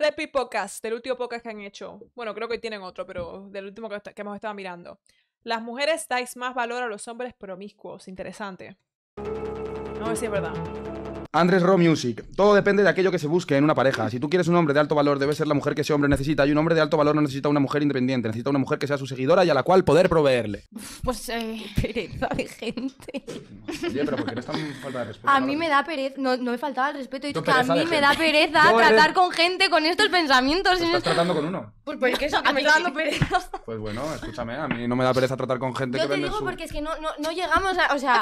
Repeat Podcast, del último podcast que han hecho. Bueno, creo que tienen otro, pero del último que, que hemos estado mirando. Las mujeres dais más valor a los hombres promiscuos. Interesante. Ver si es verdad. Andrés Raw Music. Todo depende de aquello que se busque en una pareja. Si tú quieres un hombre de alto valor, debe ser la mujer que ese hombre necesita. Y un hombre de alto valor no necesita una mujer independiente. Necesita una mujer que sea su seguidora y a la cual poder proveerle. Pues eh, pereza de gente. Oye, pero porque no es tan falta de respeto. A mí me da pereza, no, no me faltaba el respeto, he dicho que a mí me da pereza Yo eres- tratar con gente con estos pensamientos. ¿Estás tratando con uno? Pues porque eso, que me está dando pereza. Pues bueno, escúchame, a mí no me da pereza tratar con gente Yo que te vende digo su... porque es que no, no, no llegamos a. O sea,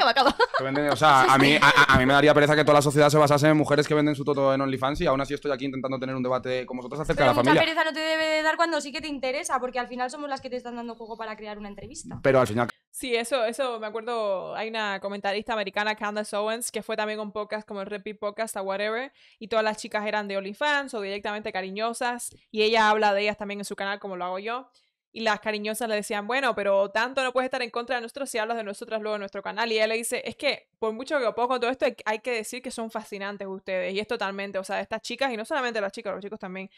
que vende- o sea, a mí, a, a- a mí me daría pereza que toda la sociedad se basase en mujeres que venden su toto en OnlyFans y aún así estoy aquí intentando tener un debate con vosotros acerca pero de la mucha familia. pereza no te debe de dar cuando sí que te interesa, porque al final somos las que te están dando juego para crear una entrevista. Pero al final, Sí, eso, eso me acuerdo. Hay una comentarista americana, Candace Owens, que fue también un podcast como el Repeat Podcast o whatever, y todas las chicas eran de OnlyFans o directamente cariñosas, y ella habla de ellas también en su canal, como lo hago yo. Y las cariñosas le decían, bueno, pero tanto no puedes estar en contra de nosotros si hablas de nosotras luego en nuestro canal. Y ella le dice, es que por mucho que opoko con todo esto, hay, que decir que son fascinantes ustedes. Y es totalmente, o sea, estas chicas, y no solamente las chicas, los chicos también,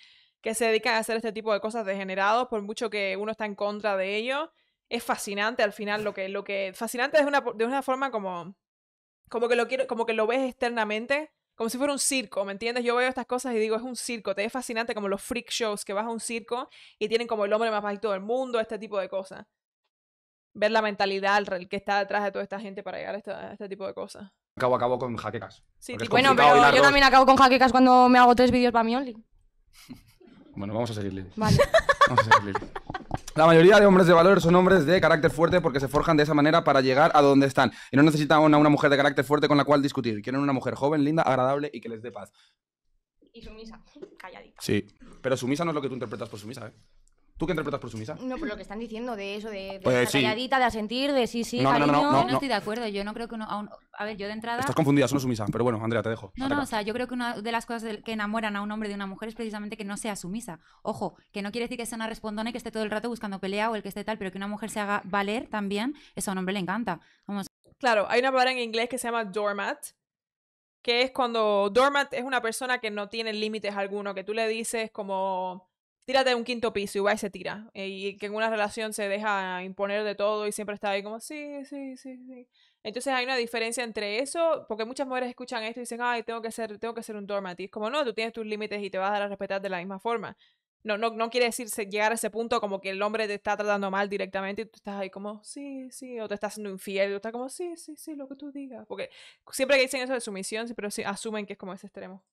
que se dedican a hacer este tipo de cosas degenerados, por mucho que uno está en contra de ello, es fascinante al final lo que, lo que, fascinante de una, de una forma como, como que lo quiero, como que lo ves externamente, como si fuera un circo, ¿me entiendes? Yo veo estas cosas y digo, es un circo, te es fascinante como los freak shows que vas a un circo y tienen como el hombre más bajito del mundo, este tipo de cosas. Ver la mentalidad, que está detrás de toda esta gente para llegar a, este tipo de cosas. acabo a cabo con jaquecas. Sí, Bueno, pero yo dos. también acabo con jaquecas cuando me hago tres vídeos para mi Only. Bueno, vamos a seguir, Lili. Vale. Vamos a seguir, Lili. La mayoría de hombres de valor son hombres de carácter fuerte porque se forjan de esa manera para llegar a donde están. Y no necesitan una, una mujer de carácter fuerte con la cual discutir. Quieren una mujer joven, linda, agradable y que les dé paz. Y sumisa, calladita. Sí. Pero sumisa no es lo que tú interpretas por sumisa, ¿eh? ¿Tú qué interpretas por sumisa? No, por lo que están diciendo de eso, de, de Pues estar sí. calladita, de asentir, de sí, sí, No, no, no, cariño. no, Yo no. no estoy de acuerdo, yo no creo que uno... a un- A ver, yo de entrada... Estás confundida, no es sumisa. Pero bueno, Andrea, te dejo. No, Ataca. no, o sea, yo creo que una de las cosas que enamoran a un hombre de una mujer es precisamente que no sea sumisa. Ojo, que no quiere decir que sea una respondona y que esté todo el rato buscando pelea o el que esté tal, pero que una mujer se haga valer también, eso a un hombre le encanta. Vamos, Claro, hay una palabra en inglés que se llama doormat, que es cuando doormat es una persona que no tiene límites alguno, que tú le dices como tírate de un quinto piso y va y se tira, eh, y que en una relación se deja imponer de todo y siempre está ahí como sí, sí, sí, sí. Entonces hay una diferencia entre eso, porque muchas mujeres escuchan esto y dicen, ay, tengo que ser, tengo que ser un doormat. Y es como, no, tú tienes tus límites y te vas a dar a respetar de la misma forma. No, no, no quiere decir llegar a ese punto como que el hombre te está tratando mal directamente y tú estás ahí como, sí, sí, o te estás haciendo infiel tú estás como, sí, sí, sí, lo que tú digas. Porque siempre que dicen eso de sumisión, pero sí asumen que es como ese extremo.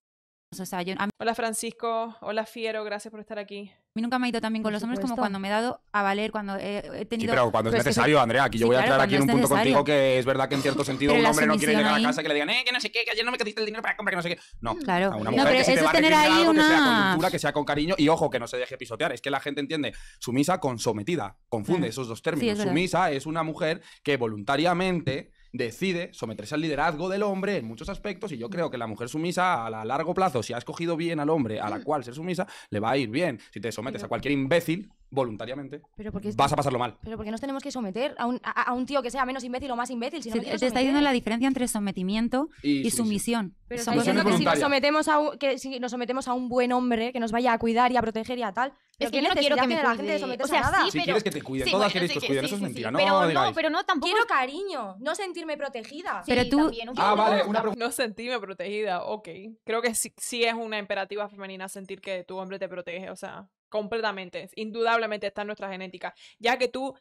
O sea, yo, a Hola Francisco, hola Fiero, gracias por estar aquí. mí nunca me ha ido tan bien con Por los hombres como cuando me he dado a valer, cuando he, he Sí, tenido... pero cuando es que sí. necesario, Andrea, aquí yo Sí, voy a claro, aclarar aquí en un es punto contigo que es verdad que en cierto sentido Pero un hombre no quiere llegar a ahí- casa que le digan, eh, que no sé qué, que ayer no me diste el dinero para comprar, que no sé qué. No, Claro. a una No, mujer pero que si te va es a tener ahí algo, que sea con una- dulzura, que sea con cariño y ojo, que no se deje pisotear. Es que la gente entiende sumisa con sometida. Confunde esos dos Sí, términos. es sumisa es una mujer que voluntariamente decide someterse al liderazgo del hombre en muchos aspectos y yo creo que la mujer sumisa a la largo plazo, si ha escogido bien al hombre a la cual ser sumisa, le va a ir bien. Si te sometes a cualquier imbécil voluntariamente, Pero porque, vas a pasarlo mal. pero porque nos tenemos que someter a un, a, a un tío que sea menos imbécil o más imbécil. Si no Sí, te está diciendo la diferencia entre sometimiento Y y sumisión. Pero está diciendo que si nos sometemos a un, que si nos sometemos a un buen hombre que nos vaya a cuidar y a proteger y a tal. Es ¿pero que yo no quiero que me tiene la gente de cuide. someterse O sea, a nada? sí, Si pero- quieres que te cuiden, Sí, todas bueno, queréis que os cuiden, sí, eso es mentira, sí, no pero no, pero no tampoco. Quiero cariño, no sentirme protegida. Sí, Pero tú- también, Ah, vale, ¿no? una pregunta. No sentirme protegida, ok. Creo que sí, sí es una imperativa femenina sentir que tu hombre te protege, o sea, completamente. Indudablemente está en nuestra genética. Ya que tú,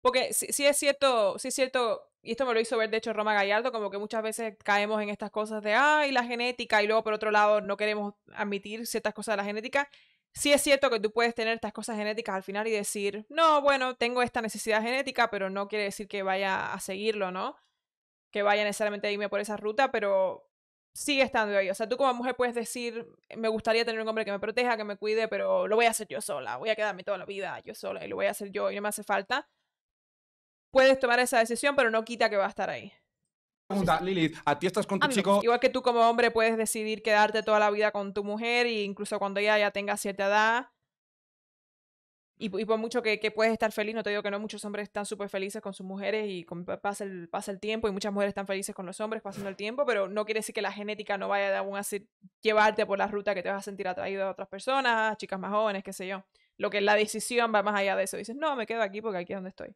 porque sí, sí es cierto, sí es cierto, y esto me lo hizo ver de hecho Roma Gallardo, como que muchas veces caemos en estas cosas de, ay, la genética, y luego por otro lado no queremos admitir ciertas cosas de la genética. Sí es cierto que tú puedes tener estas cosas genéticas al final y decir, no, bueno, tengo esta necesidad genética, pero no quiere decir que vaya a seguirlo, ¿no? Que vaya necesariamente a irme por esa ruta, pero sigue estando ahí. O sea, tú como mujer puedes decir, me gustaría tener un hombre que me proteja, que me cuide, pero lo voy a hacer yo sola, voy a quedarme toda la vida yo sola y lo voy a hacer yo y no me hace falta. Puedes tomar esa decisión, pero no quita que va a estar ahí. Pregunta, Lilith, ¿a ti estás con tu chico? Igual que tú como hombre puedes decidir quedarte toda la vida con tu mujer e incluso cuando ella ya tenga cierta edad, Y, y por mucho que, que puedes estar feliz, no te digo que no, muchos hombres están súper felices con sus mujeres y con- pasa, el, pasa el tiempo y muchas mujeres están felices con los hombres pasando el tiempo, pero no quiere decir que la genética no vaya de aún así llevarte por la ruta que te vas a sentir atraído a otras personas, chicas más jóvenes, qué sé yo. Lo que la decisión va más allá de eso. Dices, no, me quedo aquí porque aquí es donde estoy.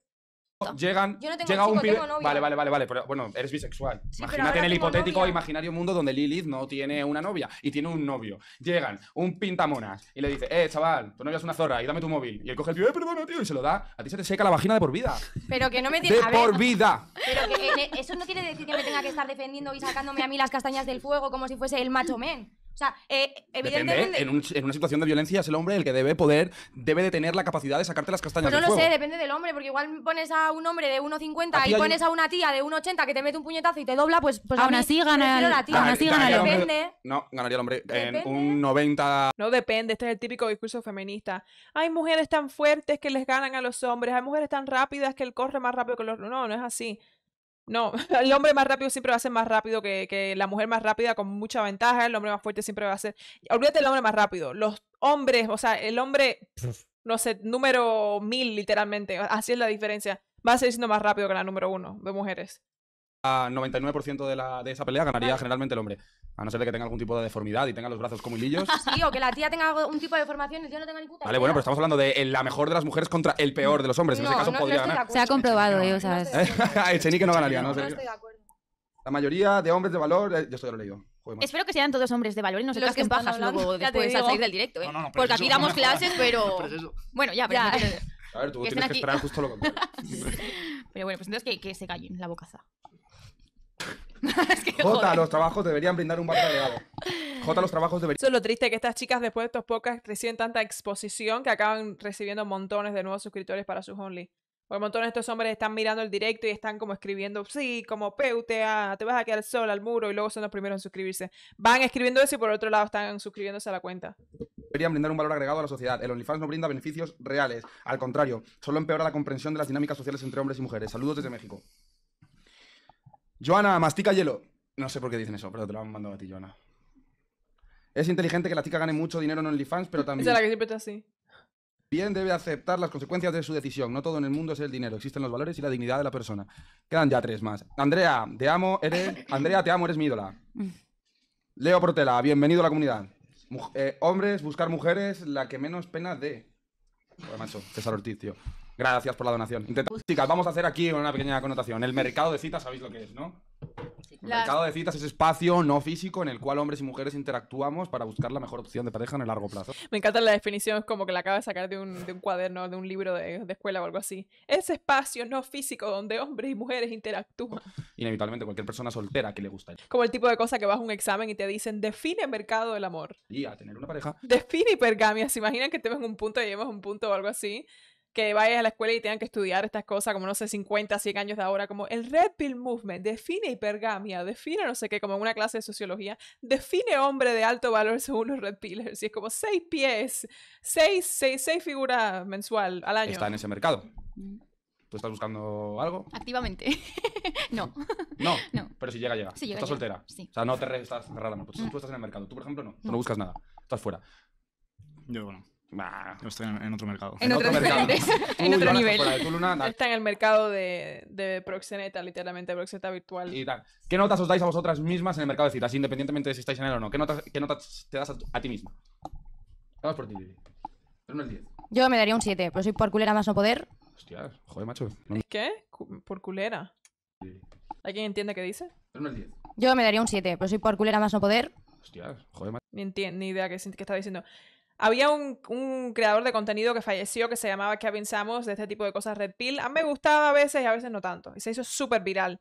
Llegan, Yo no tengo llega un pibe. tengo novia. Vale, vale, vale, vale. Pero bueno, eres bisexual. Sí, pero Imagínate ahora en el tengo hipotético novia. imaginario mundo donde Lilith no tiene una novia y tiene un novio. Llegan, un pintamonas, y le dice, eh, chaval, tu novia es una zorra y dame tu móvil. Y él coge el pibe, eh, perdona, tío, y se lo da. A ti se te seca la vagina de por vida. Pero que no me De tiene. a ver, por vida. Pero que en eso no quiere decir que me tenga que estar defendiendo y sacándome a mí las castañas del fuego como si fuese el macho men. O sea, eh, evidentemente. Depende, en, un- en una situación de violencia es el hombre el que debe poder, debe de tener la capacidad de sacarte las castañas Pues no del lo sé, fuego. depende del hombre, porque igual pones a un hombre de 1,50 Aquí y pones a una tía de 1,80 que te mete un puñetazo y te dobla, pues, pues a Aún mí así gana prefiero el- la tía. aún así gana el hombre. Depende. No, ganaría el hombre en Depende. un 90 No depende, este es el típico discurso feminista. Hay mujeres tan fuertes que les ganan a los hombres, hay mujeres tan rápidas que él corre más rápido que los... No, no es así. No, el hombre más rápido siempre va a ser más rápido que, que la mujer más rápida con mucha ventaja, el hombre más fuerte siempre va a ser... Olvídate del hombre más rápido, los hombres, o sea, el hombre, no sé, número mil literalmente, así es la diferencia. Va a seguir siendo más rápido que la número uno de mujeres. A 99% de, la, de esa pelea ganaría generalmente el hombre. A no ser de que tenga algún tipo de deformidad y tenga los brazos como hilillos. Sí, o que la tía tenga un tipo de formación y yo no tenga ni puta Vale, idea. bueno, pero estamos hablando de la mejor de las mujeres contra el peor de los hombres. En No, ese caso no, no podría de ganar. Se ha comprobado, eh, o sea, No es- estoy de acuerdo. Echenique no ganaría, ¿no? No estoy de acuerdo. La mayoría de hombres de valor. eh, yo esto ya lo he leído. Joder. Espero que sean todos hombres de valor y no se Los que pajas hablando, luego después al salir del directo, ¿eh? No, no, no, Porque eso aquí no damos clases, pero... Bueno, ya, pero, A ver, tú tienes que esperar justo lo contrario. pero bueno, pues entonces que, que se callen la bocaza. J, los trabajos deberían brindar un valor agregado. J, los trabajos deberían. Eso es lo triste, que estas chicas después de estos podcasts reciben tanta exposición que acaban recibiendo montones de nuevos suscriptores para sus Only. Porque montones de estos hombres están mirando el directo y están como escribiendo, sí, como PUTA, te vas a quedar sola al muro y luego son los primeros en suscribirse. Van escribiendo eso y por otro lado están suscribiéndose a la cuenta. deberían brindar un valor agregado a la sociedad. El OnlyFans no brinda beneficios reales. Al contrario, solo empeora la comprensión de las dinámicas sociales entre hombres y mujeres. Saludos desde México. Joana, mastica hielo. No sé por qué dicen eso, pero te lo han mandado a ti, Joana. Es inteligente que la chica gane mucho dinero en OnlyFans, pero Esa es también la que siempre está así. debe aceptar las consecuencias de su decisión. No todo en el mundo es el dinero. Existen los valores y la dignidad de la persona. Quedan ya tres más. Andrea, te amo, eres... Andrea, te amo, eres mi ídola. Leo Portela, bienvenido a la comunidad. Muj- eh, hombres, buscar mujeres, la que menos pena dé. Joder, macho, César Ortiz, tío. Gracias por la donación. Intenta- Chicas, vamos a hacer aquí una pequeña connotación. El mercado de citas, sabéis lo que es, ¿no? El mercado de citas es espacio no físico en el cual hombres y mujeres interactuamos para buscar la mejor opción de pareja en el largo plazo. Me encanta la definición, es como que la acaba de sacar de un, de un cuaderno, de un libro de, de escuela o algo así. Ese espacio no físico donde hombres y mujeres interactúan. Inevitablemente, cualquier persona soltera que le gusta Como el tipo de cosa que vas a un examen y te dicen, define mercado del amor. y a tener una pareja, Define hipergamia. ¿Se imaginan que estemos en un punto y a un punto o algo así? Que vayas a la escuela y tengan que estudiar estas cosas, como no sé, 50, 100 años de ahora, como el Red Pill Movement, define hipergamia, define no sé qué, como en una clase de sociología, define hombre de alto valor según los Red Pillers. Y es como seis pies, seis, seis, seis figuras mensual al año. está en ese mercado. ¿Tú estás buscando algo? Activamente. no. No, No. pero si llega, llega. Sí, llega, estás llega. soltera. Sí. O sea, no te re- estás cerrada, no. Pues tú estás en el mercado. Tú, por ejemplo, no. Tú no buscas nada. Estás fuera. Yo bueno, Bah. estoy en, en otro mercado. En otro mercado. nivel. Tú, En otro Joana, estás nivel. Luna. Está en el mercado de, de proxeneta, literalmente, proxeneta virtual. Y tal. ¿Qué notas os dais a vosotras mismas en el mercado de citas, independientemente de si estáis en él o no? ¿Qué notas, qué notas te das a, ti misma? Vamos por ti, Vivi. Del 1 al 10. Yo me daría un 7, pero soy por culera más no poder. Hostias, joder, macho. No, ¿Qué? Por culera. Vivi. ¿Hay quien entiende qué dice? Del 1 al 10. Yo me daría un 7, pero soy por culera más no poder. Hostias, joder, macho. Ni, idea qué, qué estaba diciendo. Había un, un creador de contenido que falleció que se llamaba Kevin Samos de este tipo de cosas Red Pill. A mí me gustaba a veces y a veces no tanto. Y se hizo súper viral.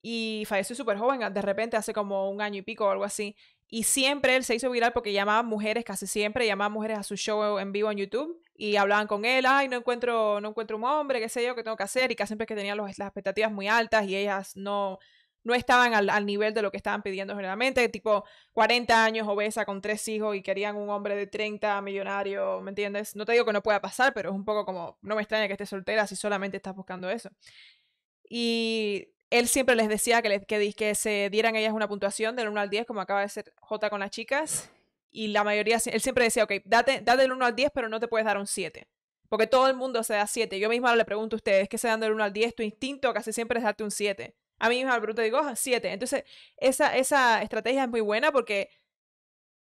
Y falleció súper joven, de repente, hace como un año y pico o algo así. Y siempre él se hizo viral porque llamaba mujeres, casi siempre, llamaba mujeres a su show en vivo en YouTube y hablaban con él, ay, no encuentro, no encuentro un hombre, qué sé yo, qué tengo que hacer. Y casi siempre que tenían las expectativas muy altas y ellas no, no estaban al, al nivel de lo que estaban pidiendo generalmente, tipo 40 años, obesa, con tres hijos y querían un hombre de 30, millonario, ¿me entiendes? No te digo que no pueda pasar, pero es un poco como, no me extraña que estés soltera si solamente estás buscando eso. Y él siempre les decía que, les, que, se dieran ellas una puntuación del 1 al 10, como acaba de ser J con las chicas. Y la mayoría, él siempre decía, ok, date, date del 1 al 10, pero no te puedes dar un 7. Porque todo el mundo se da 7. Yo misma le pregunto a ustedes, ¿qué se dan del 1 al 10? Tu instinto casi siempre es darte un 7. A mí misma pregunto, digo, 7. Entonces, esa, esa estrategia es muy buena porque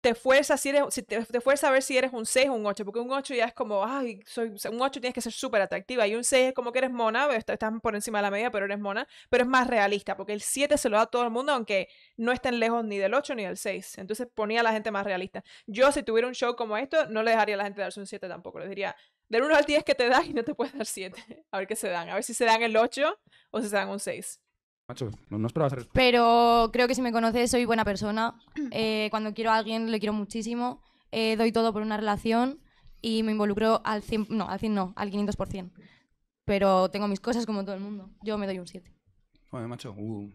te fuerza, si eres, te, te fuerza a ver si eres un 6 o un 8, porque un 8 ya es como, ay, soy, un 8 tienes que ser súper atractiva, y un 6 es como que eres mona, est- estás por encima de la media, pero eres mona, pero es más realista, porque el 7 se lo da a todo el mundo, aunque no estén lejos ni del 8 ni del 6, entonces ponía a la gente más realista. Yo, si tuviera un show como esto, no le dejaría a la gente darse un 7 tampoco, les diría, del 1 al 10 que te das y no te puedes dar 7, a ver qué se dan, a ver si se dan el 8 o si se dan un 6. Macho, no, no esperaba hacer Pero creo que si me conoces soy buena persona. Eh, cuando quiero a alguien le quiero muchísimo. Eh, doy todo por una relación y me involucro al 100, no, al 100 no, al 500%. Pero tengo mis cosas como todo el mundo. Yo me doy un 7. Joder, macho. uh.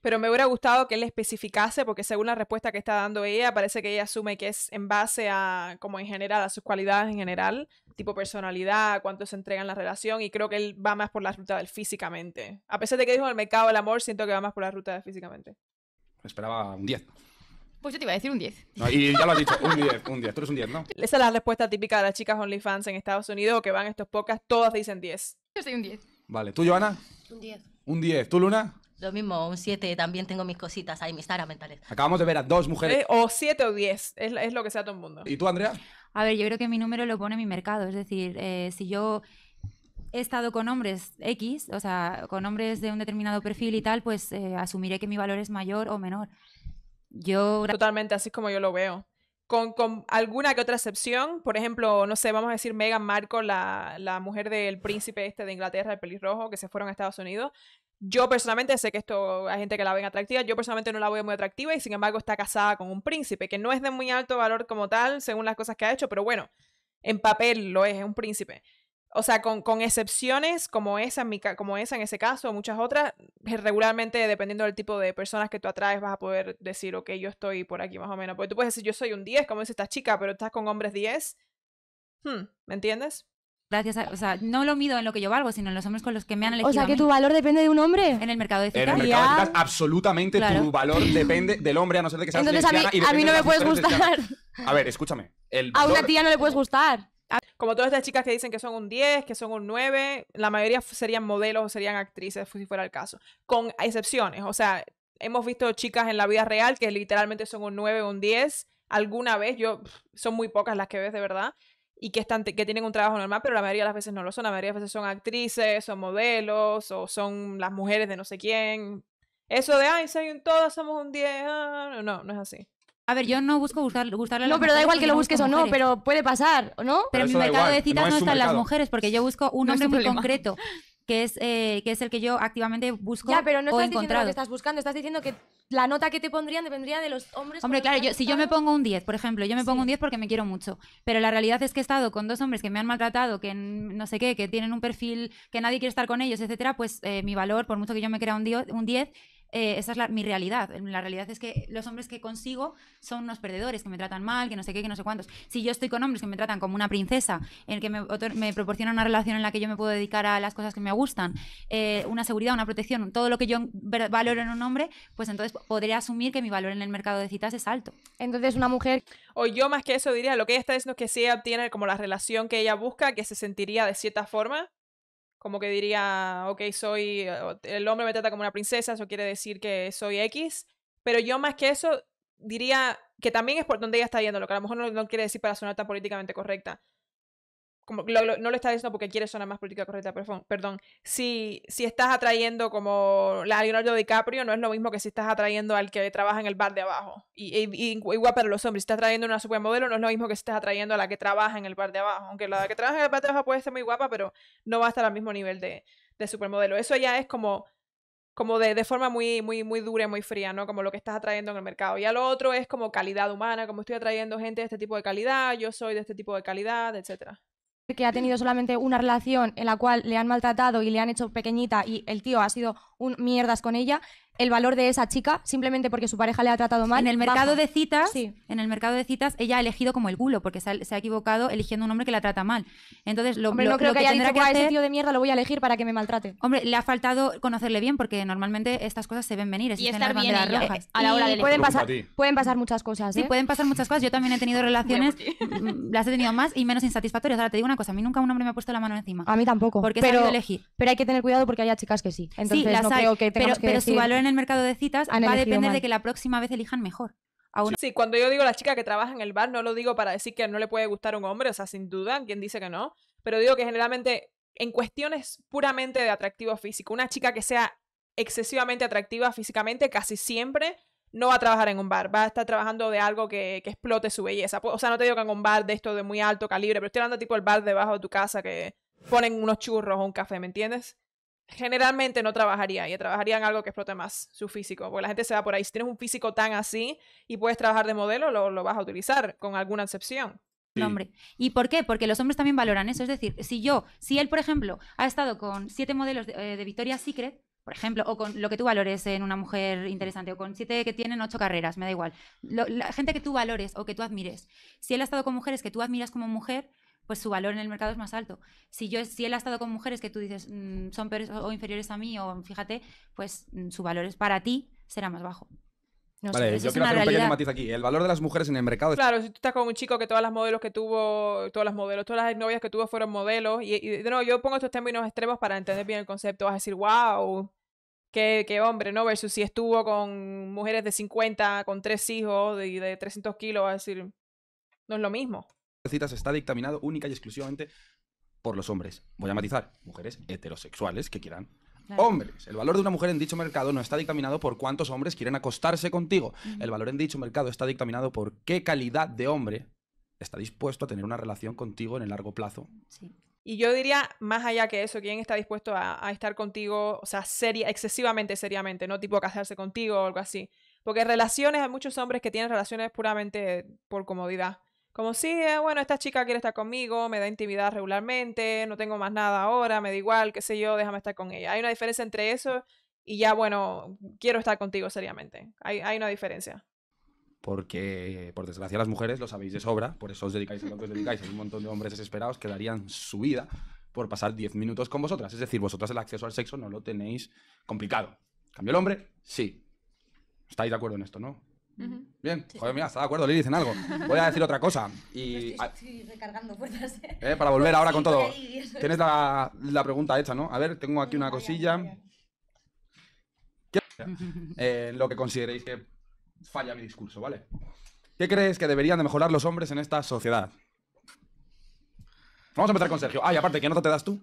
Pero me hubiera gustado que él especificase, porque según la respuesta que está dando ella, parece que ella asume que es en base a, como en general, a sus cualidades en general, tipo personalidad, cuánto se entrega en la relación, y creo que él va más por la ruta del físicamente. A pesar de que dijo el mercado del amor, siento que va más por la ruta del físicamente. Esperaba un 10. Pues yo te iba a decir un 10. No, y ya lo has dicho, un 10, un 10. Tú eres un 10, ¿no? Esa es la respuesta típica de las chicas OnlyFans en Estados Unidos, que van estos podcasts, todas dicen 10. Yo soy un 10. Vale. ¿Tú, Joana? Un 10. Un 10. ¿Tú, Luna? Lo mismo, un 7. También tengo mis cositas ahí, mis taras mentales. Acabamos de ver a dos mujeres. Eh, O 7 o 10, es, es lo que sea todo el mundo. ¿Y tú, Andrea? A ver, yo creo que mi número lo pone mi mercado. Es decir, eh, si yo he estado con hombres X, o sea, con hombres de un determinado perfil y tal, pues eh, asumiré que mi valor es mayor o menor. Yo, Totalmente, así es como yo lo veo. Con, con alguna que otra excepción, por ejemplo, no sé, vamos a decir Meghan Markle, la, la mujer del príncipe este de Inglaterra, el pelirrojo, que se fueron a Estados Unidos. Yo personalmente sé que esto hay gente que la ven atractiva, yo personalmente no la veo muy atractiva y sin embargo está casada con un príncipe, que no es de muy alto valor como tal, según las cosas que ha hecho, pero bueno, en papel lo es, es un príncipe. O sea, con, con excepciones como esa, en mi, como esa en ese caso, muchas otras, eh, regularmente, dependiendo del tipo de personas que tú atraes, vas a poder decir, ok, yo estoy por aquí más o menos. Porque tú puedes decir, yo soy un 10, como dice esta chica, pero estás con hombres 10. Hmm, ¿Me entiendes? Gracias a, o sea, no lo mido en lo que yo valgo, sino en los hombres con los que me han elegido O sea que tu valor depende de un hombre. en el mercado de En el citas. mercado de citas, absolutamente Claro. tu valor depende del hombre, a no ser de que seas Entonces a mí, y a mí no me puedes gustar. A ver, escúchame. El A una tía no le puedes gustar. Como todas estas chicas que dicen que son un 10, que son un 9, la mayoría serían modelos o serían actrices, si fuera el caso. Con excepciones. O sea, hemos visto chicas en la vida real que literalmente son un 9 o un 10. Alguna vez, yo, son muy pocas las que ves de verdad. Y que, están, que tienen un trabajo normal, pero la mayoría de las veces no lo son. La mayoría de las veces son actrices, son modelos, o son las mujeres de no sé quién. Eso de, ay, soy un todas somos un 10. ah", no, no, no es así. A ver, yo no busco gustar, gustarle a las No, pero da mujeres igual que lo busques o no, mujeres. pero puede pasar, ¿o no? Pero Pero en mi mercado igual, de citas no no, están las mercado. mujeres, porque yo busco un No hombre muy problema. concreto, que es, eh, que es el que yo activamente busco Ya, pero no estás diciendo lo que estás buscando, estás diciendo que la nota que te pondrían dependería de los hombres. Hombre, claro, yo, si yo me pongo un 10, por ejemplo, yo me pongo Sí. un 10 porque me quiero mucho, pero la realidad es que he estado con dos hombres que me han maltratado, que no sé qué, que tienen un perfil que nadie quiere estar con ellos, etcétera, pues eh, mi valor, por mucho que yo me crea un 10, un 10 eh, esa es la- mi realidad. La realidad es que los hombres que consigo son unos perdedores, que me tratan mal, que no sé qué, que no sé cuántos. Si yo estoy con hombres que me tratan como una princesa, en el que me, me proporcionan una relación en la que yo me puedo dedicar a las cosas que me gustan, eh, una seguridad, una protección, todo lo que yo valoro en un hombre, pues entonces podría asumir que mi valor en el mercado de citas es alto. Entonces, una mujer O yo más que eso diría, lo que ella está diciendo es que si ella obtiene como la relación que ella busca, que se sentiría de cierta forma, como que diría, ok, soy, el hombre me trata como una princesa, eso quiere decir que soy X, pero yo más que eso diría que también es por donde ella está yendo, lo que a lo mejor no, no quiere decir para sonar tan políticamente correcta. Como, no lo está diciendo porque quiere sonar más política correcta, perdón. perdón. Si, si estás atrayendo como la Leonardo DiCaprio, no es lo mismo que si estás atrayendo al que trabaja en el bar de abajo. Y, y- igual para los hombres, si estás atrayendo una supermodelo, no es lo mismo que si estás atrayendo a la que trabaja en el bar de abajo. Aunque la que trabaja en el bar de abajo puede ser muy guapa, pero no va a estar al mismo nivel de, de supermodelo. Eso ya es como como de, de forma muy, muy, muy dura y muy fría, ¿no? Como lo que estás atrayendo en el mercado. Y a lo otro es como calidad humana, como estoy atrayendo gente de este tipo de calidad, yo soy de este tipo de calidad, etcétera. Que ha tenido solamente una relación en la cual le han maltratado y le han hecho pequeñita y el tío ha sido un mierdas con ella, el valor de esa chica simplemente porque su pareja le ha tratado mal. En el mercado baja. de citas, Sí. en el mercado de citas, ella ha elegido como el culo, porque se ha, se ha equivocado eligiendo un hombre que la trata mal. Entonces, lo, Hombre, lo- no creo lo que haya tendrá dicho que a ese hacer- tío de mierda lo voy a elegir para que me maltrate. Hombre, le ha faltado conocerle bien, porque normalmente estas cosas se ven venir. existen estar bien ella, rojas. eh, a la hora Y de pueden elegir. pasar, pueden pasar muchas cosas, Sí, ¿eh? pueden pasar muchas cosas. Yo también he tenido relaciones, mm, las he tenido más y menos insatisfactorias. Ahora te digo una cosa, a mí nunca un hombre me ha puesto la mano encima. A mí tampoco. Porque pero, elegir. pero hay que tener cuidado porque hay chicas que sí. Entonces sí, las no hay, creo que pero, que su valor en el mercado de citas Han va a depender de que la próxima vez elijan mejor. Una- Sí, cuando yo digo la chica que trabaja en el bar, no lo digo para decir que no le puede gustar un hombre, o sea, sin duda, quien dice que no, pero digo que generalmente en cuestiones puramente de atractivo físico, una chica que sea excesivamente atractiva físicamente casi siempre no va a trabajar en un bar, va a estar trabajando de algo que, que explote su belleza. O sea, no te digo que en un bar de esto de muy alto calibre, pero estoy hablando tipo el bar debajo de tu casa que ponen unos churros o un café, ¿me entiendes? Generalmente no trabajaría ahí, trabajaría en algo que explote más su físico, porque la gente se va por ahí. Si tienes un físico tan así y puedes trabajar de modelo, lo, lo vas a utilizar, con alguna excepción. Sí. hombre. ¿Y por qué? Porque los hombres también valoran eso. Es decir, si yo, si él, por ejemplo, ha estado con siete modelos de, eh, de Victoria's Secret, por ejemplo, o con lo que tú valores en una mujer interesante, o con siete que tienen ocho carreras, me da igual. Lo- la gente que tú valores o que tú admires. Si él ha estado con mujeres que tú admiras como mujer, pues su valor en el mercado es más alto. Si, yo, si él ha estado con mujeres que tú dices mm, son peores o inferiores a mí, o fíjate, pues mm, su valor es para ti será más bajo. No sé, Vale, eso yo quiero hacer un pequeño realidad. matiz aquí. El valor de las mujeres en el mercado es Claro, si tú estás con un chico que todas las modelos que tuvo, todas las modelos, todas las novias que tuvo fueron modelos, y, y de nuevo, yo pongo estos términos extremos para entender bien el concepto, vas a decir, wow, qué, qué hombre, ¿no? Versus si estuvo con mujeres de 50, con tres hijos y de, 300 kilos, vas a decir, no es lo mismo. Citas está dictaminado única y exclusivamente por los hombres. Voy a matizar, mujeres heterosexuales que quieran. Claro. Hombres, el valor de una mujer en dicho mercado no está dictaminado por cuántos hombres quieren acostarse contigo. El valor en dicho mercado está dictaminado por qué calidad de hombre está dispuesto a tener una relación contigo en el largo plazo. Sí. Y yo diría, más allá que eso, ¿quién está dispuesto a, a estar contigo, o sea, seria, excesivamente seriamente, no tipo casarse contigo o algo así? Porque relaciones, hay muchos hombres que tienen relaciones puramente por comodidad. Como si, eh, bueno, esta chica quiere estar conmigo, me da intimidad regularmente, no tengo más nada ahora, me da igual, qué sé yo, déjame estar con ella. Hay una diferencia entre eso y ya, bueno, quiero estar contigo seriamente. Hay, hay una diferencia. Porque, por desgracia, las mujeres lo sabéis de sobra, por eso os dedicáis a lo que os dedicáis. Hay un montón de hombres desesperados que darían su vida por pasar 10 minutos con vosotras. Es decir, vosotras el acceso al sexo no lo tenéis complicado. ¿En ¿Cambio el hombre? Sí. ¿Estáis de acuerdo en esto, no? Bien. Joder, mira, está de acuerdo, Lili, dicen algo. Voy a decir otra cosa. Y, ah, recargando fuerzas. eh, para volver ahora con todo. Tienes la, la pregunta hecha, ¿no? A ver, tengo aquí una cosilla. ¿Qué- eh, lo que consideréis que falla mi discurso, ¿vale? ¿Qué crees que deberían de mejorar los hombres en esta sociedad? Vamos a empezar con Sergio. Ah, y aparte, ¿qué nota te das tú?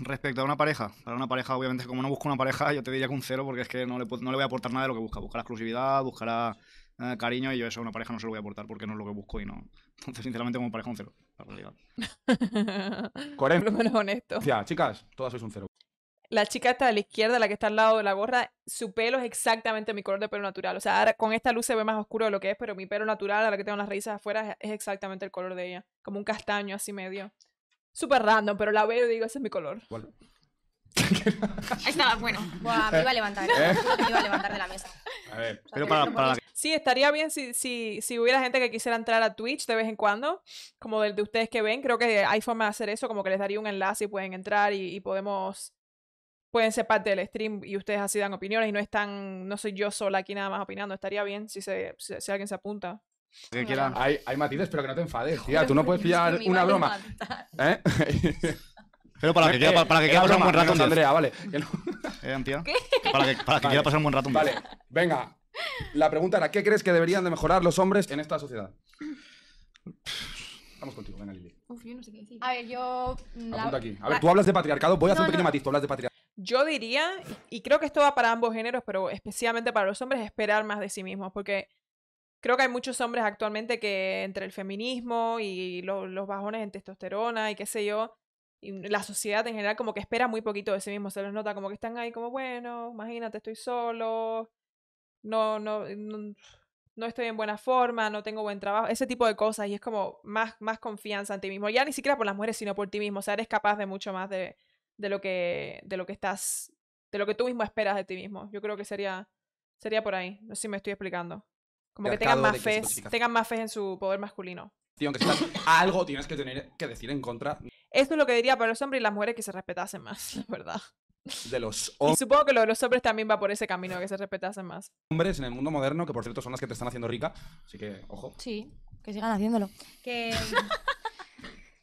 Respecto a una pareja, para una pareja, obviamente, como no busco una pareja, yo te diría que un cero, porque es que no le, no le voy a aportar nada de lo que busca. Buscará exclusividad, buscará eh, cariño, y yo eso a una pareja no se lo voy a aportar porque no es lo que busco y no. Entonces, sinceramente, como pareja, un cero. La realidad. Por lo menos honesto. Coherencia. Chicas, todas sois un cero. La chica esta de la izquierda, la que está al lado de la gorra, su pelo es exactamente mi color de pelo natural. O sea, ahora con esta luz se ve más oscuro de lo que es, pero mi pelo natural, ahora que tengo las raíces afuera, es, exactamente el color de ella. Como un castaño así medio. Súper random, pero la veo y digo, ese es mi color. Igual. Ahí estaba, bueno. Buah, me iba a levantar. ¿Eh? Me iba a levantar de la mesa. A ver. Pero para, para la Sí, estaría bien si, si, si hubiera gente que quisiera entrar a Twitch de vez en cuando, como del de ustedes que ven. Creo que hay forma de hacer eso, como que les daría un enlace y pueden entrar y, y podemos. Pueden ser parte del stream y ustedes así dan opiniones y no están. No soy yo sola aquí nada más opinando. Estaría bien si, se, si, si alguien se apunta. que quiera. Hay, hay matices, pero que no te enfades, tía. Tú no puedes pillar una broma. ¿Eh? Pero para que quiera, para, para que Era quiera pasar un buen rato. Andrea, vale. ¿Eh? Para que, para que Vale. quiera pasar un buen rato. Vale, venga. La pregunta era, ¿qué crees que deberían de mejorar los hombres en esta sociedad? Vamos contigo, venga, Lili. Uf, yo no sé qué decir. A ver, yo. mm, la- Apunta aquí. A ver, tú hablas de patriarcado. Voy a hacer un pequeño no. matiz. Tú hablas de patriarcado. Yo diría, y creo que esto va para ambos géneros, pero especialmente para los hombres, esperar más de sí mismos, porque creo que hay muchos hombres actualmente que entre el feminismo y lo- los bajones en testosterona y qué sé yo, y la sociedad en general como que espera muy poquito de sí mismos, se les nota como que están ahí como, bueno, imagínate, estoy solo, no, no, no, no estoy en buena forma, no tengo buen trabajo, ese tipo de cosas, y es como más, más confianza en ti mismo, ya ni siquiera por las mujeres, sino por ti mismo, o sea, eres capaz de mucho más de, de lo que, de lo que estás de lo que tú mismo esperas de ti mismo. Yo creo que sería, sería por ahí. No sé si me estoy explicando. Como que tengan más fe, tengan más fe en su poder masculino. Tío, que si estás- algo tienes que tener que decir en contra Esto es lo que diría para los hombres y las mujeres que se respetasen más, la verdad. de los Y supongo que lo de los hombres también va por ese camino, que se respetasen más. hombres en el mundo moderno, que por cierto son las que te están haciendo rica. Así que, ojo. Sí, que sigan haciéndolo. Que.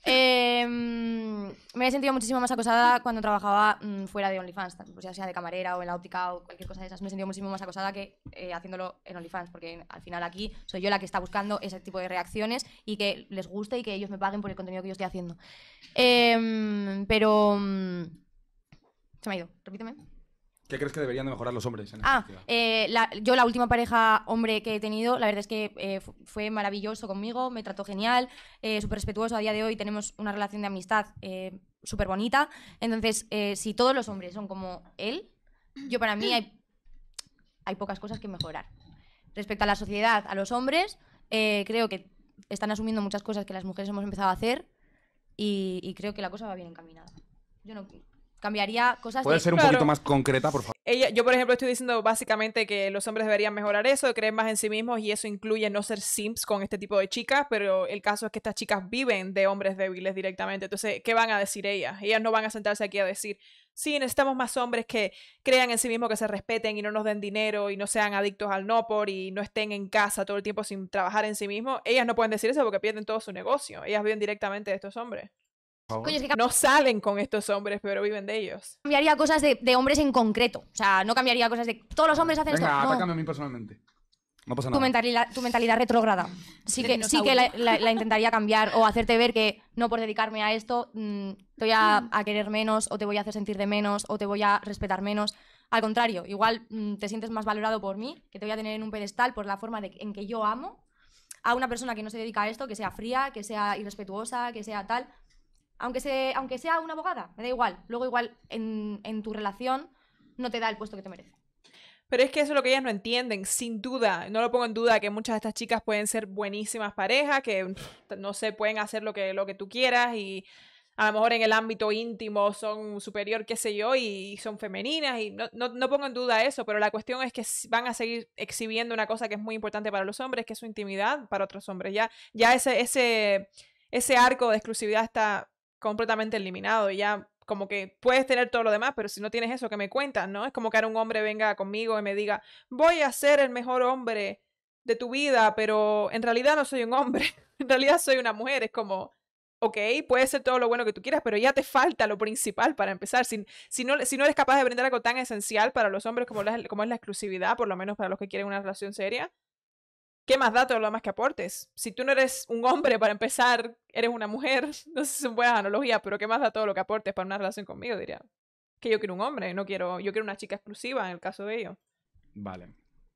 em, me he sentido muchísimo más acosada cuando trabajaba mm, fuera de OnlyFans, pues ya sea de camarera o en la óptica o cualquier cosa de esas. Me he sentido muchísimo más acosada que eh, haciéndolo en OnlyFans, porque al final aquí soy yo la que está buscando ese tipo de reacciones y que les guste y que ellos me paguen por el contenido que yo estoy haciendo. Em, pero. mm, se me ha ido, repíteme. ¿Qué crees que deberían de mejorar los hombres en Ah, eh, la- yo la última pareja hombre que he tenido, la verdad es que eh, fu- fue maravilloso conmigo, me trató genial, eh, súper respetuoso. A día de hoy tenemos una relación de amistad eh, súper bonita. Entonces, eh, si todos los hombres son como él, yo para mí hay, hay pocas cosas que mejorar. Respecto a la sociedad, a los hombres, creo que están asumiendo muchas cosas que las mujeres hemos empezado a hacer y, y creo que la cosa va bien encaminada. Yo no cambiaría cosas ¿Puedes de... ser un Claro. poquito más concreta, por favor? Ella, yo, por ejemplo, estoy diciendo básicamente que los hombres deberían mejorar eso, de creer más en sí mismos, y eso incluye no ser simps con este tipo de chicas, pero el caso es que estas chicas viven de hombres débiles directamente. Entonces, ¿qué van a decir ellas? Ellas no van a sentarse aquí a decir, sí, necesitamos más hombres que crean en sí mismos, que se respeten y no nos den dinero y no sean adictos al no por y no estén en casa todo el tiempo sin trabajar en sí mismos. Ellas no pueden decir eso porque pierden todo su negocio. Ellas viven directamente de estos hombres. Por favor. Coño, es que No salen con estos hombres, pero viven de ellos. cambiaría cosas de, de hombres en concreto. O sea, no cambiaría cosas de todos los hombres hacen Venga, esto. No. atácame a mí personalmente. No pasa Tu nada. mentalidad, tu mentalidad retrógrada. Sí que, sí que la, dinosaurio. la- la intentaría cambiar o hacerte ver que no por dedicarme a esto mm, te voy a, a querer menos o te voy a hacer sentir de menos o te voy a respetar menos. Al contrario, igual mm, te sientes más valorado por mí, que te voy a tener en un pedestal por la forma de, en que yo amo a una persona que no se dedica a esto, que sea fría, que sea irrespetuosa, que sea tal. Aunque, se, aunque sea una abogada, me da igual. Luego igual en, en tu relación no te da el puesto que te merece. Pero es que eso es lo que ellas no entienden, sin duda. No lo pongo en duda que muchas de estas chicas pueden ser buenísimas parejas, que no sé, pueden hacer lo que, lo que tú quieras y a lo mejor en el ámbito íntimo son superior, qué sé yo, y son femeninas y no, no, no pongo en duda eso, pero la cuestión es que van a seguir exhibiendo una cosa que es muy importante para los hombres, que es su intimidad para otros hombres. Ya, ya ese, ese, ese arco de exclusividad está completamente eliminado y ya como que puedes tener todo lo demás, pero si no tienes eso que me cuentas, ¿no? Es como que ahora un hombre venga conmigo y me diga, voy a ser el mejor hombre de tu vida, pero en realidad no soy un hombre, en realidad soy una mujer, es como, ok, puede ser todo lo bueno que tú quieras, pero ya te falta lo principal para empezar. Si, si, no, si no eres capaz de brindar algo tan esencial para los hombres como, la- como es la exclusividad, por lo menos para los que quieren una relación seria, ¿qué más da todo lo demás que aportes? Si tú no eres un hombre para empezar, eres una mujer, no sé si son buenas analogías, pero ¿qué más da todo lo que aportes para una relación conmigo? Diría que yo quiero un hombre, no quiero, yo quiero una chica exclusiva en el caso de ellos. Vale.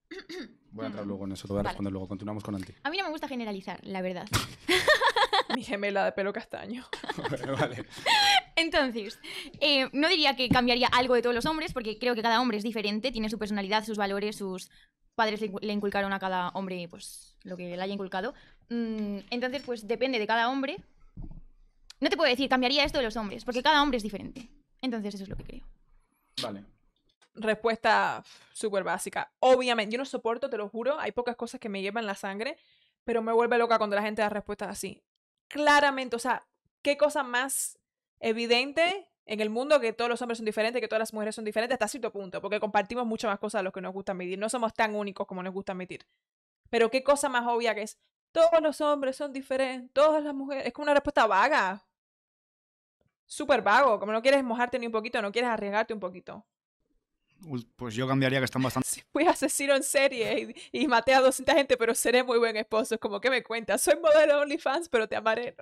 Voy a entrar luego en eso, te voy a Vale. responder luego. Continuamos con Anti. A mí no me gusta generalizar, la verdad. Mi gemela de pelo castaño. vale. Entonces, eh, no diría que cambiaría algo de todos los hombres, porque creo que cada hombre es diferente, tiene su personalidad, sus valores, sus padres le incu- le inculcaron a cada hombre pues lo que le haya inculcado. Mm, entonces, pues depende de cada hombre. No te puedo decir, cambiaría esto de los hombres, porque cada hombre es diferente. Entonces, eso es lo que creo. Vale. Respuesta súper básica. Obviamente, yo no soporto, te lo juro, hay pocas cosas que me llevan la sangre, pero me vuelve loca cuando la gente da respuestas así. Claramente, o sea, ¿qué cosa más evidente en el mundo que todos los hombres son diferentes, que todas las mujeres son diferentes hasta cierto punto? Porque compartimos muchas más cosas de lo que nos gusta admitir. No somos tan únicos como nos gusta admitir. Pero qué cosa más obvia que es, todos los hombres son diferentes, todas las mujeres. Es como una respuesta vaga. Súper vago, como no quieres mojarte ni un poquito, no quieres arriesgarte un poquito. Pues yo cambiaría que están bastante Si fui asesino en serie y, y maté a 200 gente, pero seré muy buen esposo. Es como, ¿qué me cuentas? Soy modelo de OnlyFans, pero te amaré.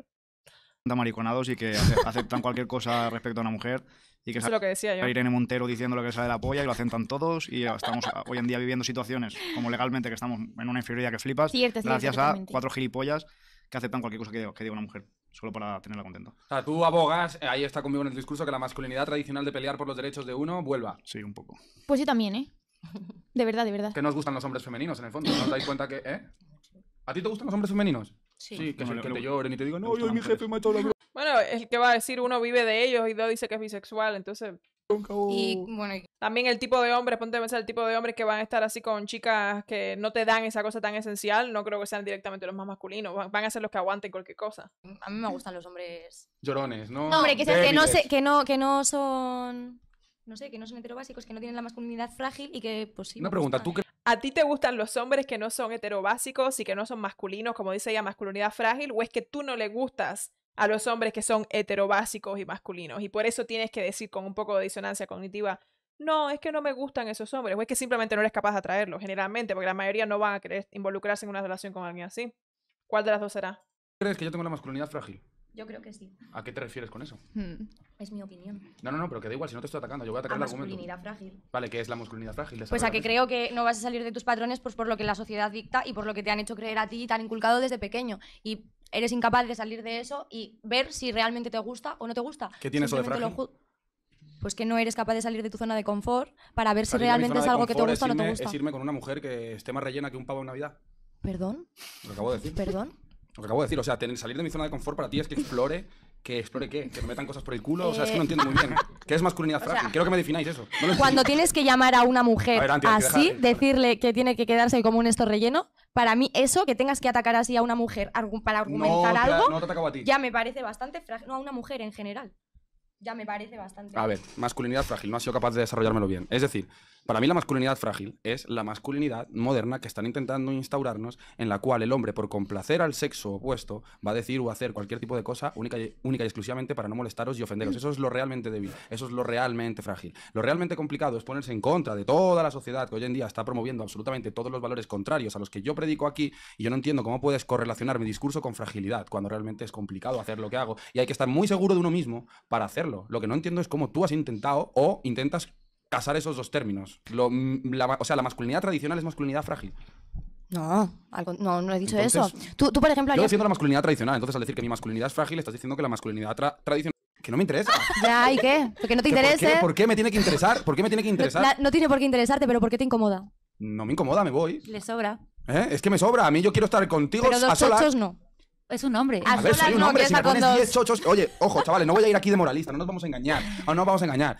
Mariconados y que ace- aceptan cualquier cosa respecto a una mujer y que Eso es lo que decía yo. a Irene Montero diciendo lo que sale de la polla y lo aceptan todos y ya estamos hoy en día viviendo situaciones como legalmente que estamos en una inferioridad que flipas Cierto, cierto, gracias a totalmente. cuatro gilipollas que aceptan cualquier cosa que diga, que diga una mujer solo para tenerla contenta. O sea, tú abogas, eh, ahí está conmigo en el discurso, que la masculinidad tradicional de pelear por los derechos de uno vuelva. Sí, un poco. Pues yo también, ¿eh? De verdad, de verdad. Que nos gustan los hombres femeninos, en el fondo. ¿No os dais cuenta que, eh? ¿A ti te gustan los hombres femeninos? Sí. que, No, que te lloren y te digan, no, yo mi las mujeres". jefe me ha echado la bro-". Bueno, el que va a decir uno vive de ellos y dos dice que es bisexual, entonces Y bueno, y- También el tipo de hombres, ponte a pensar el tipo de hombres que van a estar así con chicas que no te dan esa cosa tan esencial, no creo que sean directamente los más masculinos, van a ser los que aguanten cualquier cosa. a mí me gustan los hombres. Llorones, ¿no? No, hombre, que, no se- que no, que no son. No sé, que no son heterobásicos, que no tienen la masculinidad frágil y que, pues sí. Una pregunta. ¿tú crees ¿A ti te gustan los hombres que no son heterobásicos y que no son masculinos, como dice ella, masculinidad frágil? ¿O es que tú no le gustas a los hombres que son heterobásicos y masculinos? Y por eso tienes que decir con un poco de disonancia cognitiva, no, es que no me gustan esos hombres. O es que simplemente no eres capaz de atraerlos, generalmente, porque la mayoría no van a querer involucrarse en una relación con alguien así. ¿Cuál de las dos será? crees que yo tengo la masculinidad frágil? Yo creo que sí. ¿A qué te refieres con eso? Hmm. Es mi opinión. No, no, no, pero que da igual, si no te estoy atacando, yo voy a atacar A el argumento. masculinidad frágil. Vale, ¿qué es la masculinidad frágil? Pues a que creo que no vas a salir de tus patrones pues por lo que la sociedad dicta y por lo que te han hecho creer a ti y te han inculcado desde pequeño. Y eres incapaz de salir de eso y ver si realmente te gusta o no te gusta. ¿Qué tiene eso de frágil? Pues que no eres capaz de salir de tu zona de confort para ver si Salir realmente es algo que te gusta o no te gusta. Es irme con una mujer que esté más rellena que un pavo en Navidad. ¿Perdón? Lo acabo de decir. ¿Perdón? Lo que acabo de decir, o sea, tener- salir de mi zona de confort para ti es que explore, que explore qué, que me metan cosas por el culo, o sea, es que no Eh, entiendo muy bien. ¿Qué es masculinidad frágil? Quiero que me defináis eso. No lo Cuando tienes que llamar a una A mujer ver, Antia, que deja- así, decirle que tiene que quedarse como un esto relleno, para mí eso, que tengas que atacar así a una mujer argu- para argumentar te, algo, no te a ti. ya me parece bastante frágil. No, a una mujer en general. Ya me parece bastante. A ver, masculinidad frágil, no ha sido capaz de desarrollármelo bien. Es decir, para mí la masculinidad frágil es la masculinidad moderna que están intentando instaurarnos, en la cual el hombre, por complacer al sexo opuesto, va a decir o hacer cualquier tipo de cosa única y, única y exclusivamente para no molestaros y ofenderos. Eso es lo realmente débil, eso es lo realmente frágil. Lo realmente complicado es ponerse en contra de toda la sociedad que hoy en día está promoviendo absolutamente todos los valores contrarios a los que yo predico aquí y yo no entiendo cómo puedes correlacionar mi discurso con fragilidad cuando realmente es complicado hacer lo que hago y hay que estar muy seguro de uno mismo para hacerlo. Lo que no entiendo es cómo tú has intentado o intentas casar esos dos términos. Lo- mm, la o sea, la masculinidad tradicional es masculinidad frágil. No, al con- no, no he dicho Entonces, eso. Tú, tú, por ejemplo, Yo defiendo la masculinidad tradicional, entonces al decir que mi masculinidad es frágil, estás diciendo que la masculinidad tra- tradicional... Que no me interesa. Ya, ¿y qué? Porque no te ¿Que por, qué, por qué me tiene que interesar? ¿Por qué me tiene que No, interesar? la- no tiene por qué interesarte, pero ¿por qué te incomoda? No me incomoda, me voy. Le sobra. ¿Eh? Es que me sobra. A mí yo quiero estar contigo Pero a dos solas. chochos no. Es un hombre. A A ver, soy un no, hombre, que si me pones 10 dos. chochos... Oye, ojo, chavales, no voy a ir aquí de moralista, no nos vamos a engañar. No nos vamos a engañar.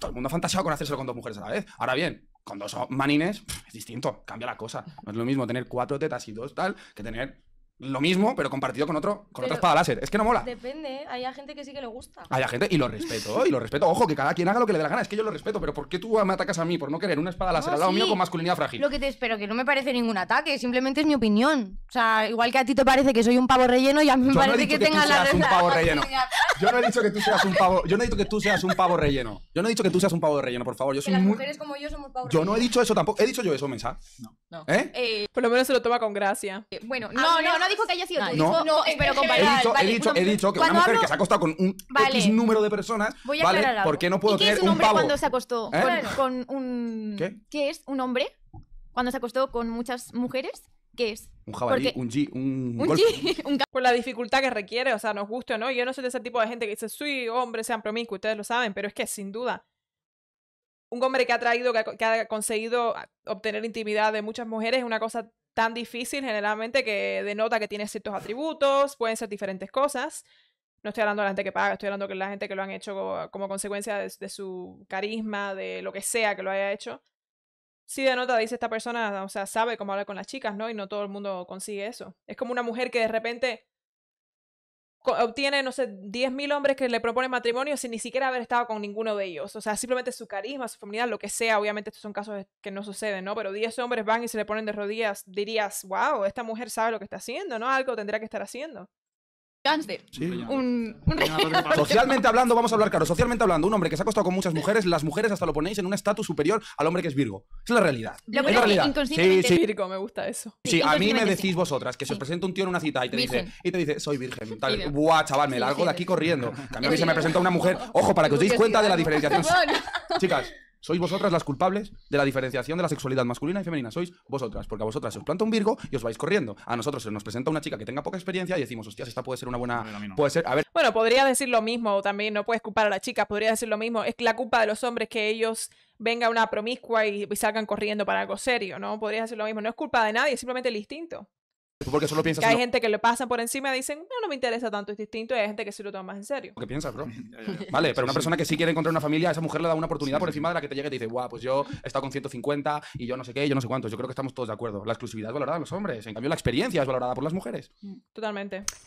Todo el mundo ha fantaseado con hacérselo con dos mujeres a la vez. Ahora bien, con dos manines es distinto, cambia la cosa. No es lo mismo tener cuatro tetas y dos tal que tener lo mismo, pero compartido con otro con otra espada láser. Es que no mola. Depende, hay gente que sí que le gusta. Hay gente, y lo respeto, y lo respeto. Ojo, que cada quien haga lo que le dé la gana. Es que yo lo respeto, pero ¿por qué tú me atacas a mí por no querer una espada láser No, al lado sí. mío con masculinidad frágil? Lo que te espero, que no me parece ningún ataque, simplemente es mi opinión. O sea, igual que a ti te parece que soy un pavo relleno y a mí me Yo no he parece dicho que, que tengas la seas un pavo relleno. Yo no he dicho que tú seas un pavo. Yo no he dicho que tú seas un pavo relleno. Yo no he dicho que tú seas un pavo de relleno, por favor. Yo Que soy las muy. mujeres como yo somos pavos Yo no he dicho eso tampoco. ¿He dicho yo eso, Mesa? No. ¿Eh? Eh, Por lo menos se lo toma con gracia. bueno, A no, no, no dijo que haya sido tú. No. dijo, No, He dicho, vale, he dicho, una- he dicho que una mujer hablo- que se ha acostado con un Vale. X número de personas, Voy a ¿vale? aclarar ¿Por algo. qué no puedo ¿Y qué es tener un un hombre pavo? cuando se acostó ¿Eh? con, con un... ¿Qué? es un hombre cuando se acostó con muchas mujeres? ¿Qué es? Un jabalí, Porque- un G, un, Un golf. un Por la dificultad que requiere, o sea, nos guste o no. Yo no soy de ese tipo de gente que dice, soy hombre, sean promiscuos, ustedes lo saben, pero es que sin duda, un hombre que ha traído, que ha, que ha conseguido obtener intimidad de muchas mujeres es una cosa tan difícil generalmente que denota que tiene ciertos atributos, pueden ser diferentes cosas. No estoy hablando de la gente que paga, estoy hablando de la gente que lo han hecho co- como consecuencia de, de su carisma, de lo que sea que lo haya hecho. Sí denota, dice esta persona, o sea, sabe cómo hablar con las chicas, ¿no? Y no todo el mundo consigue eso. Es como una mujer que de repente obtiene, no sé, 10.000 hombres que le proponen matrimonio sin ni siquiera haber estado con ninguno de ellos. O sea, simplemente su carisma, su feminidad, lo que sea. Obviamente estos son casos que no suceden, ¿no? Pero 10 hombres van y se le ponen de rodillas, dirías, wow, esta mujer sabe lo que está haciendo, ¿no? Algo tendrá que estar haciendo. Cáncer. Sí. Un, un. Socialmente hablando, vamos a hablar claro, socialmente hablando, un hombre que se ha acostado con muchas mujeres, las mujeres hasta lo ponéis en un estatus superior al hombre que es Virgo. Es la realidad. Lo es la realidad. inconscientemente. Sí, sí. Virgo, me gusta eso. Sí, a mí me decís sí. vosotras que se os Sí. presenta un tío en una cita y te dice, Virgen. y te dice, soy virgen. Tal, Virgen. Buah, chaval, me largo sí, de aquí sí. corriendo. A mí se me presenta una mujer. Ojo, para que os deis cuenta de la diferenciación. Chicas, sois vosotras las culpables de la diferenciación de la sexualidad masculina y femenina. Sois vosotras, porque a vosotras se os planta un Virgo y os vais corriendo. A nosotros se nos presenta una chica que tenga poca experiencia y decimos, hostias, esta puede ser una buena. A ver, a mí no. Puede ser, a ver, Bueno, podría decir lo mismo también, no puedes culpar a las chicas, podría decir lo mismo. Es la culpa de los hombres que ellos venga una promiscua y, y salgan corriendo para algo serio, ¿no? Podrías decir lo mismo. No es culpa de nadie, es simplemente el instinto. Porque solo piensas Que hay gente que le pasan por encima y dicen, no, no me interesa tanto, es distinto, y hay gente que sí lo toma más en serio. que piensas, bro. Vale, pero una Sí, persona que sí quiere encontrar una familia, a esa mujer le da una oportunidad Sí, por sí. encima de la que te llega y te dice, guau, pues yo he estado con 150 y yo no sé qué, yo no sé cuántos. Yo creo que estamos todos de acuerdo. La exclusividad es valorada en los hombres, en cambio la experiencia es valorada por las mujeres. Totalmente.